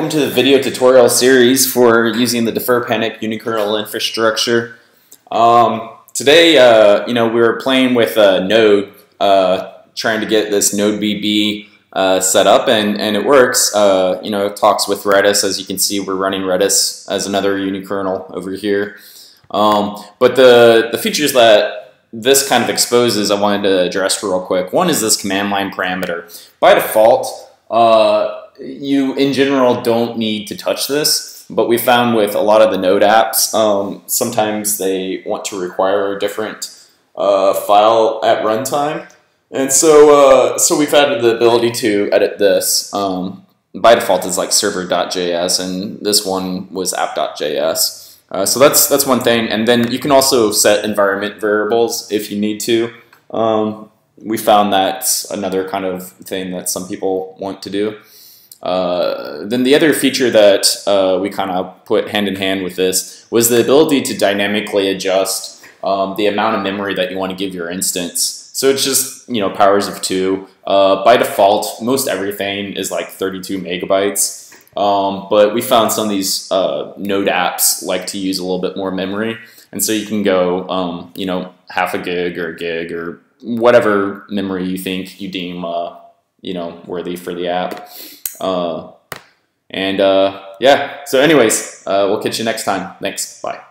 welcome to the video tutorial series for using the Defer Panic unikernel infrastructure. Um, today, uh, you know, we were playing with a Node, uh, trying to get this Node BB uh, set up, and, and it works. Uh, you know, it talks with Redis. As you can see, we're running Redis as another unikernel over here. Um, but the, the features that this kind of exposes, I wanted to address real quick. One is this command line parameter. By default, uh, you in general don't need to touch this, but we found with a lot of the Node apps, um, sometimes they want to require a different uh, file at runtime. And so, uh, so we've added the ability to edit this. Um, by default, it's like server.js, and this one was app.js. Uh, so that's that's one thing, and then you can also set environment variables if you need to. Um, we found that's another kind of thing that some people want to do. Uh, then the other feature that uh, we kind of put hand in hand with this was the ability to dynamically adjust um, the amount of memory that you want to give your instance. So it's just you know powers of two. Uh, by default, most everything is like 32 megabytes. Um, but we found some of these uh, Node apps like to use a little bit more memory, and so you can go um, you know half a gig or a gig or whatever memory you think you deem uh, you know worthy for the app. Uh, and uh, yeah, so anyways, uh, we'll catch you next time. Thanks. Bye.